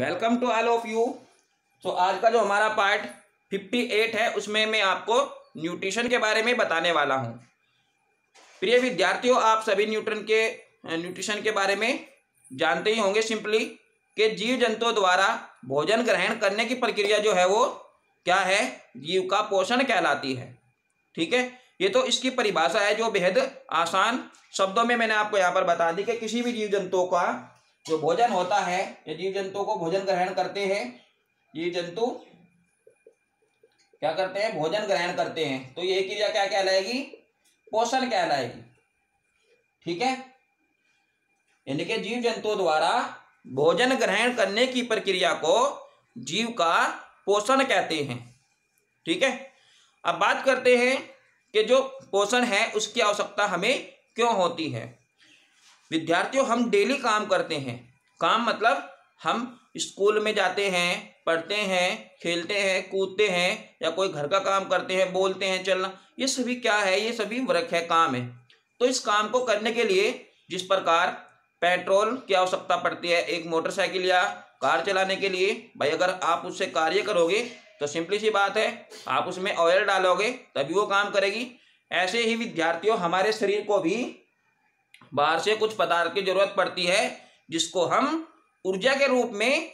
Welcome to all of you. तो आज का जो हमारा पार्ट फिफ्टी एट है, उसमें मैं आपको न्यूट्रिशन के बारे में बताने वाला हूँ। प्रिय विद्यार्थियों, आप सभी न्यूट्रन के, न्यूट्रिशन के बारे में जानते ही होंगे सिंपली कि जीव जंतुओं द्वारा भोजन ग्रहण करने की प्रक्रिया जो है वो क्या है? जीव का पोषण कहलाती है। ठीक है? ये तो इसकी परिभाषा है जो बेहद आसान शब्दों में मैंने आपको यहाँ पर बता दी कि किसी भी जीव जंतुओं का जो भोजन होता है, ये जीव जंतु को भोजन ग्रहण करते हैं। जीव जंतु क्या करते हैं? भोजन ग्रहण करते हैं। तो ये क्रिया क्या कहलाएगी? पोषण कहलाएगी। ठीक है? यानी कि जीव जंतुओं द्वारा भोजन ग्रहण करने की प्रक्रिया को जीव का पोषण कहते हैं। ठीक है? अब बात करते हैं कि जो पोषण है, उसकी आवश्यकता हमें क्यों होती है? विद्यार्थियों, हम डेली काम करते हैं। काम मतलब हम स्कूल में जाते हैं, पढ़ते हैं, खेलते हैं, कूदते हैं या कोई घर का काम करते हैं, बोलते हैं, चलना। ये सभी क्या है? ये सभी वर्क है, काम है। तो इस काम को करने के लिए जिस प्रकार पेट्रोल की आवश्यकता पड़ती है, एक मोटरसाइकिल या कार चलाने के लिए, भाई अगर आप उससे कार्य करोगे तो सिंपली सी बात है, आप उसमें ऑयल डालोगे, तभी वो काम करेगी। ऐसे ही विद्यार्थियों, हमारे शरीर को भी बाहर से कुछ पदार्थ की ज़रूरत पड़ती है, जिसको हम ऊर्जा के रूप में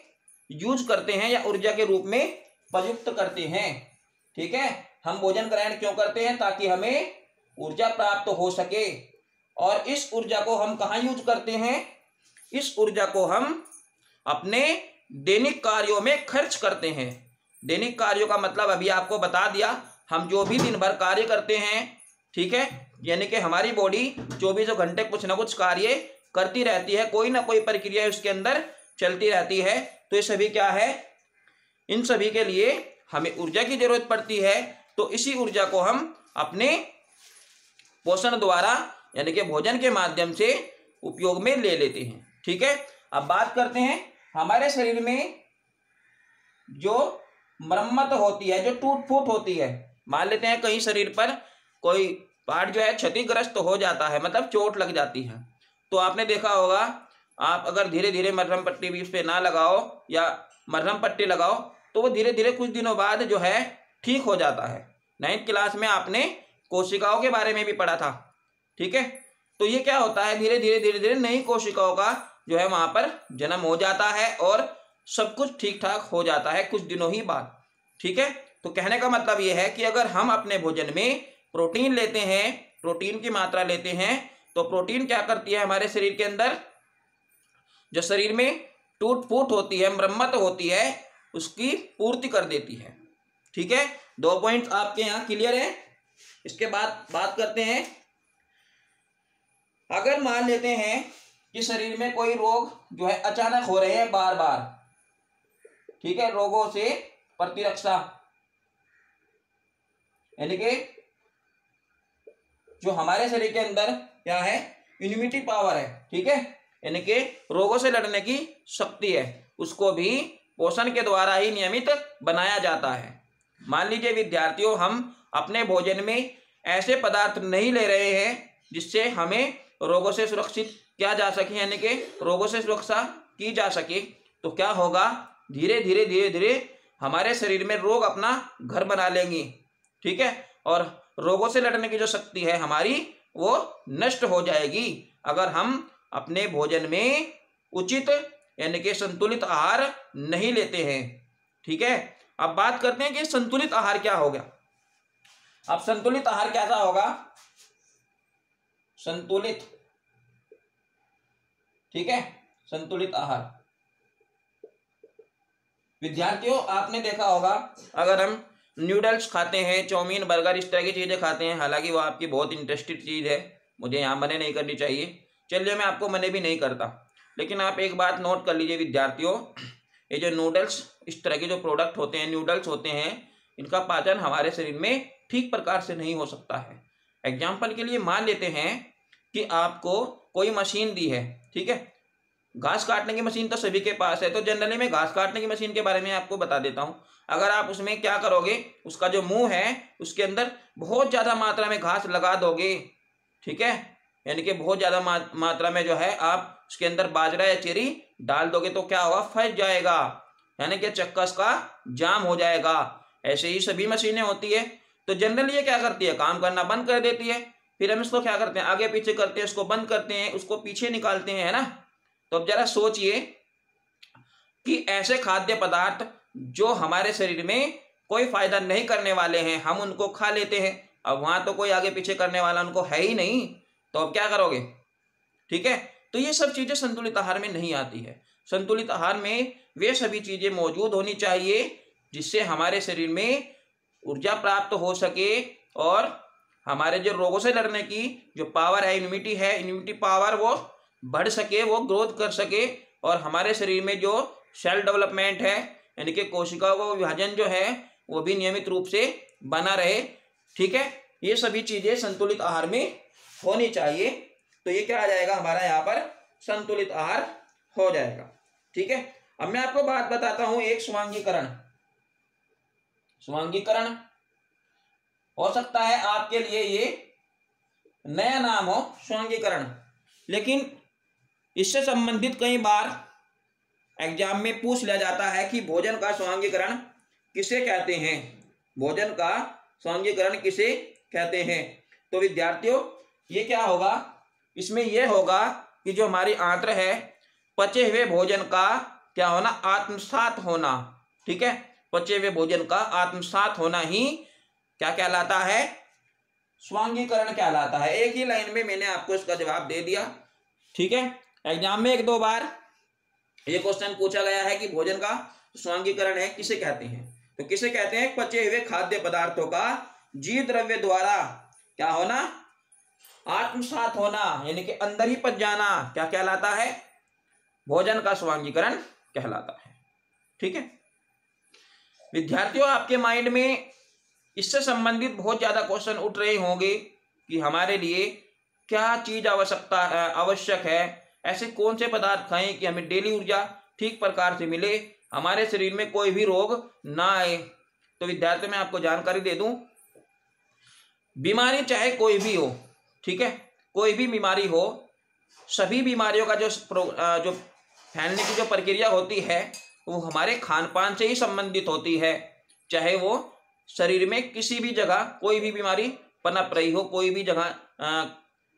यूज़ करते हैं या ऊर्जा के रूप में प्रयुक्त करते हैं। ठीक है? हम भोजन ग्रहण क्यों करते हैं? ताकि हमें ऊर्जा प्राप्त हो सके। और इस ऊर्जा को हम कहाँ यूज़ करते हैं? इस ऊर्जा को हम अपने दैनिक कार्यों में खर्च करते हैं। दैनिक कार्यों का मतलब अभी आपको बता दिया, हम जो भी दिन भर कार्य करते हैं ठीक है? यानी कि हमारी बॉडी चौबीसों घंटे कुछ ना कुछ कार्य करती रहती है, कोई ना कोई प्रक्रिया उसके अंदर चलती रहती है। तो ये सभी क्या है? इन सभी के लिए हमें ऊर्जा की ज़रूरत पड़ती है। तो इसी ऊर्जा को हम अपने पोषण द्वारा, यानी कि भोजन के माध्यम से उपयोग में ले लेते हैं। ठीक है? अब बात करते हैं, हमारे शरीर में जो मरम्मत होती है, जो टूट फूट होती है, मान लेते हैं कहीं शरीर पर कोई पार्ट जो है क्षतिग्रस्त हो जाता है मतलब चोट लग जाती है। तो आपने देखा होगा, आप अगर धीरे धीरे मरहम पट्टी भी उस पर ना लगाओ या मरहम पट्टी लगाओ तो वो धीरे धीरे कुछ दिनों बाद जो है ठीक हो जाता है। नाइन्थ क्लास में आपने कोशिकाओं के बारे में भी पढ़ा था, ठीक है? तो ये क्या होता है धीरे धीरे धीरे धीरे नई कोशिकाओं का जो है वहाँ पर जन्म हो जाता है और सब कुछ ठीक ठाक हो जाता है कुछ दिनों ही बाद, ठीक है? तो कहने का मतलब ये है कि अगर हम अपने भोजन में प्रोटीन लेते हैं, प्रोटीन की मात्रा लेते हैं तो प्रोटीन क्या करती है हमारे शरीर के अंदर? जो शरीर में टूट फूट होती है, मरम्मत होती है, उसकी पूर्ति कर देती है। ठीक है? दो पॉइंट आपके यहाँ क्लियर है। इसके बाद बात करते हैं। अगर मान लेते हैं कि शरीर में कोई रोग जो है अचानक हो रहे हैं बार बार ठीक है? रोगों से प्रतिरक्षा, यानी कि जो हमारे शरीर के अंदर क्या है? इम्यूनिटी पावर है, ठीक है? यानी कि रोगों से लड़ने की शक्ति है। उसको भी पोषण के द्वारा ही नियमित बनाया जाता है। मान लीजिए विद्यार्थियों, हम अपने भोजन में ऐसे पदार्थ नहीं ले रहे हैं जिससे हमें रोगों से सुरक्षित किया जा सके, यानी कि रोगों से सुरक्षा की जा सके तो क्या होगा? धीरे धीरे धीरे धीरे हमारे शरीर में रोग अपना घर बना लेंगी, ठीक है? और रोगों से लड़ने की जो शक्ति है हमारी, वो नष्ट हो जाएगी। अगर हम अपने भोजन में उचित, यानी कि संतुलित आहार नहीं लेते हैं, ठीक है? अब बात करते हैं कि संतुलित आहार क्या होगा अब संतुलित आहार कैसा होगा? संतुलित, ठीक है? संतुलित आहार। विद्यार्थियों, आपने देखा होगा, अगर हम नूडल्स खाते हैं चाउमीन बर्गर इस तरह की चीज़ें खाते हैं। हालाँकि वो आपकी बहुत इंटरेस्टेड चीज़ है। मुझे यहाँ मने नहीं करनी चाहिए। चलिए मैं आपको मने भी नहीं करता। लेकिन आप एक बात नोट कर लीजिए विद्यार्थियों। ये जो नूडल्स इस तरह के जो प्रोडक्ट होते हैं नूडल्स होते हैं, इनका पाचन हमारे शरीर में ठीक प्रकार से नहीं हो सकता है। एग्ज़ाम्पल के लिए मान लेते हैं कि आपको कोई मशीन दी है, ठीक है? घास काटने की मशीन तो सभी के पास है तो जनरली मैं घास काटने की मशीन के बारे में आपको बता देता हूँ। अगर आप उसमें क्या करोगे, उसका जो मुँह है, उसके अंदर बहुत ज़्यादा मात्रा में घास लगा दोगे, ठीक है? यानी कि बहुत ज़्यादा मात्रा में जो है आप उसके अंदर बाजरा या चेरी डाल दोगे तो क्या होगा फंस जाएगा। यानी कि चक्का का जाम हो जाएगा। ऐसे ही सभी मशीनें होती है। तो जनरली ये क्या करती है, काम करना बंद कर देती है। फिर हम इसको क्या करते हैं, आगे पीछे करते हैं उसको बंद करते हैं, उसको पीछे निकालते हैं, है ना? तो अब जरा सोचिए कि ऐसे खाद्य पदार्थ जो हमारे शरीर में कोई फ़ायदा नहीं करने वाले हैं, हम उनको खा लेते हैं। अब वहाँ तो कोई आगे पीछे करने वाला उनको है ही नहीं। तो अब क्या करोगे? ठीक है? तो ये सब चीज़ें संतुलित आहार में नहीं आती है। संतुलित आहार में वे सभी चीज़ें मौजूद होनी चाहिए जिससे हमारे शरीर में ऊर्जा प्राप्त हो सके और हमारे जो रोगों से लड़ने की जो पावर है इम्यूनिटी है इम्यूनिटी पावर वो बढ़ सके, वो ग्रोथ कर सके और हमारे शरीर में जो सेल डेवलपमेंट है, यानी कि कोशिका का विभाजन जो है, वो भी नियमित रूप से बना रहे। ठीक है? ये सभी चीज़ें संतुलित आहार में होनी चाहिए। तो ये क्या आ जाएगा? हमारा यहाँ पर संतुलित आहार हो जाएगा। ठीक है? अब मैं आपको बात बताता हूँ एक स्वांगीकरण। स्वांगीकरण हो सकता है आपके लिए ये नया नाम हो स्वांगीकरण। लेकिन इससे संबंधित कई बार एग्ज़ाम में पूछ लिया जाता है कि भोजन का स्वांगीकरण किसे कहते हैं? भोजन का स्वांगीकरण किसे कहते हैं? तो विद्यार्थियों, ये क्या होगा? इसमें यह होगा कि जो हमारी आंत्र है, पचे हुए भोजन का क्या होना? आत्मसात होना, ठीक है? पचे हुए भोजन का आत्मसात होना ही क्या कहलाता है? स्वांगीकरण कहलाता है। एक ही लाइन में मैंने आपको इसका जवाब दे दिया, ठीक है? एग्ज़ाम में एक दो बार ये क्वेश्चन पूछा गया है कि भोजन का स्वांगीकरण है, किसे कहते हैं? तो किसे कहते हैं? पचे हुए खाद्य पदार्थों का जीव द्रव्य द्वारा क्या होना? आत्मसात होना, यानी कि अंदर ही पच जाना, क्या कहलाता है? भोजन का स्वांगीकरण कहलाता है। ठीक है? विद्यार्थियों, आपके माइंड में इससे संबंधित बहुत ज़्यादा क्वेश्चन उठ रहे होंगे कि हमारे लिए क्या चीज़ आवश्यकता आवश्यक है? ऐसे कौन से पदार्थ खाएँ कि हमें डेली ऊर्जा ठीक प्रकार से मिले? हमारे शरीर में कोई भी रोग ना आए। तो विद्यार्थी मैं आपको जानकारी दे दूँ। बीमारी चाहे कोई भी हो, ठीक है? कोई भी बीमारी हो, सभी बीमारियों का जो जो फैलने की जो प्रक्रिया होती है, वो हमारे खान पान से ही संबंधित होती है। चाहे वो शरीर में किसी भी जगह कोई भी बीमारी पनप रही हो, कोई भी जगह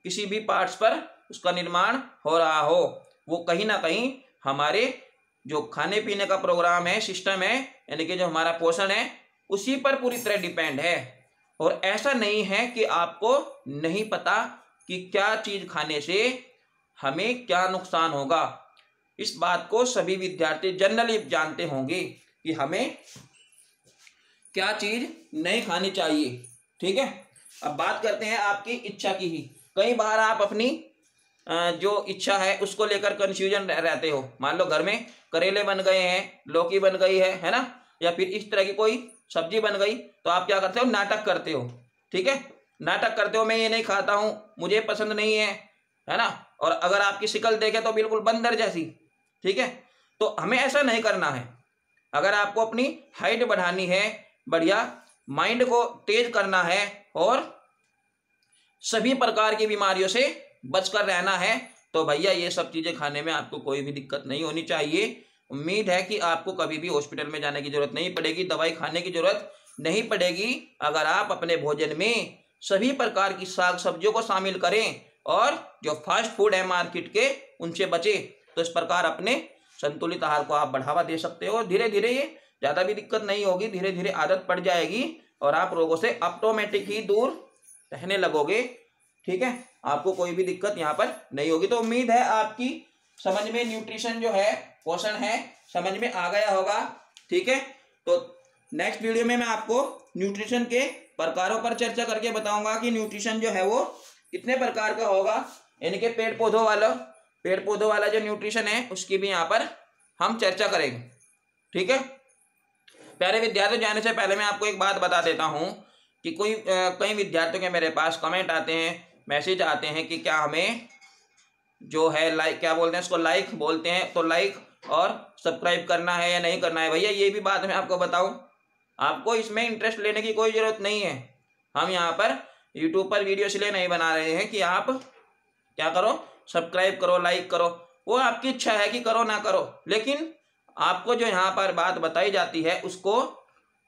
किसी भी पार्ट्स पर उसका निर्माण हो रहा हो। वो कहीं ना कहीं हमारे जो खाने पीने का प्रोग्राम है सिस्टम है, यानी कि जो हमारा पोषण है, उसी पर पूरी तरह डिपेंड है। और ऐसा नहीं है कि आपको नहीं पता कि क्या चीज़ खाने से हमें क्या नुकसान होगा। इस बात को सभी विद्यार्थी जनरली जानते होंगे कि हमें क्या चीज़ नहीं खानी चाहिए। ठीक है? अब बात करते हैं आपकी इच्छा की ही। कई बार आप अपनी जो इच्छा है, उसको लेकर कंफ्यूजन रहते हो। मान लो घर में करेले बन गए हैं, लौकी बन गई है है ना? या फिर इस तरह की कोई सब्ज़ी बन गई तो आप क्या करते हो? नाटक करते हो, ठीक है? नाटक करते हो, मैं ये नहीं खाता हूँ, मुझे पसंद नहीं है है ना? और अगर आपकी शिकल देखे तो बिल्कुल बंदर जैसी, ठीक है? तो हमें ऐसा नहीं करना है। अगर आपको अपनी हाइट बढ़ानी है, बढ़िया माइंड को तेज करना है, और सभी प्रकार की बीमारियों से बचकर रहना है तो भैया ये सब चीज़ें खाने में आपको कोई भी दिक्कत नहीं होनी चाहिए। उम्मीद है कि आपको कभी भी हॉस्पिटल में जाने की ज़रूरत नहीं पड़ेगी, दवाई खाने की ज़रूरत नहीं पड़ेगी। अगर आप अपने भोजन में सभी प्रकार की साग सब्जियों को शामिल करें और जो फास्ट फ़ूड है मार्केट के, उनसे बचे तो इस प्रकार अपने संतुलित आहार को आप बढ़ावा दे सकते हो। धीरे धीरे ये ज़्यादा भी दिक्कत नहीं होगी धीरे धीरे आदत पड़ जाएगी और आप रोगों से ऑटोमेटिक ही दूर रहने लगोगे। ठीक है? आपको कोई भी दिक्कत यहाँ पर नहीं होगी। तो उम्मीद है आपकी समझ में न्यूट्रिशन जो है, पोषण है, समझ में आ गया होगा। ठीक है? तो नेक्स्ट वीडियो में मैं आपको न्यूट्रिशन के प्रकारों पर चर्चा करके बताऊँगा कि न्यूट्रिशन जो है वो कितने प्रकार का होगा। यानी कि पेड़ पौधों वाला, पेड़ पौधों वाला जो न्यूट्रिशन है, उसकी भी यहाँ पर हम चर्चा करेंगे। ठीक है? प्यारे विद्यार्थी जाने से पहले मैं आपको एक बात बता देता हूँ कि कोई कई विद्यार्थियों के मेरे पास कमेंट आते हैं मैसेज आते हैं कि क्या हमें जो है लाइक क्या बोलते हैं उसको लाइक बोलते हैं तो लाइक और सब्सक्राइब करना है या नहीं करना है। भैया, ये भी बात मैं आपको बताऊँ, आपको इसमें इंटरेस्ट लेने की कोई ज़रूरत नहीं है। हम यहाँ पर यूट्यूब पर वीडियो इसलिए नहीं बना रहे हैं कि आप क्या करो सब्सक्राइब करो लाइक करो। वो आपकी इच्छा है कि करो ना करो, लेकिन आपको जो यहाँ पर बात बताई जाती है, उसको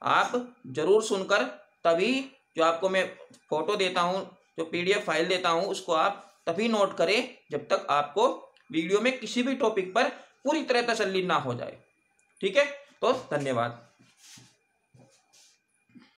आप ज़रूर सुनकर तभी जो आपको मैं फ़ोटो देता हूँ जो पीडीएफ फ़ाइल देता हूँ, उसको आप तभी नोट करें जब तक आपको वीडियो में किसी भी टॉपिक पर पूरी तरह तसली ना हो जाए। ठीक है? तो धन्यवाद।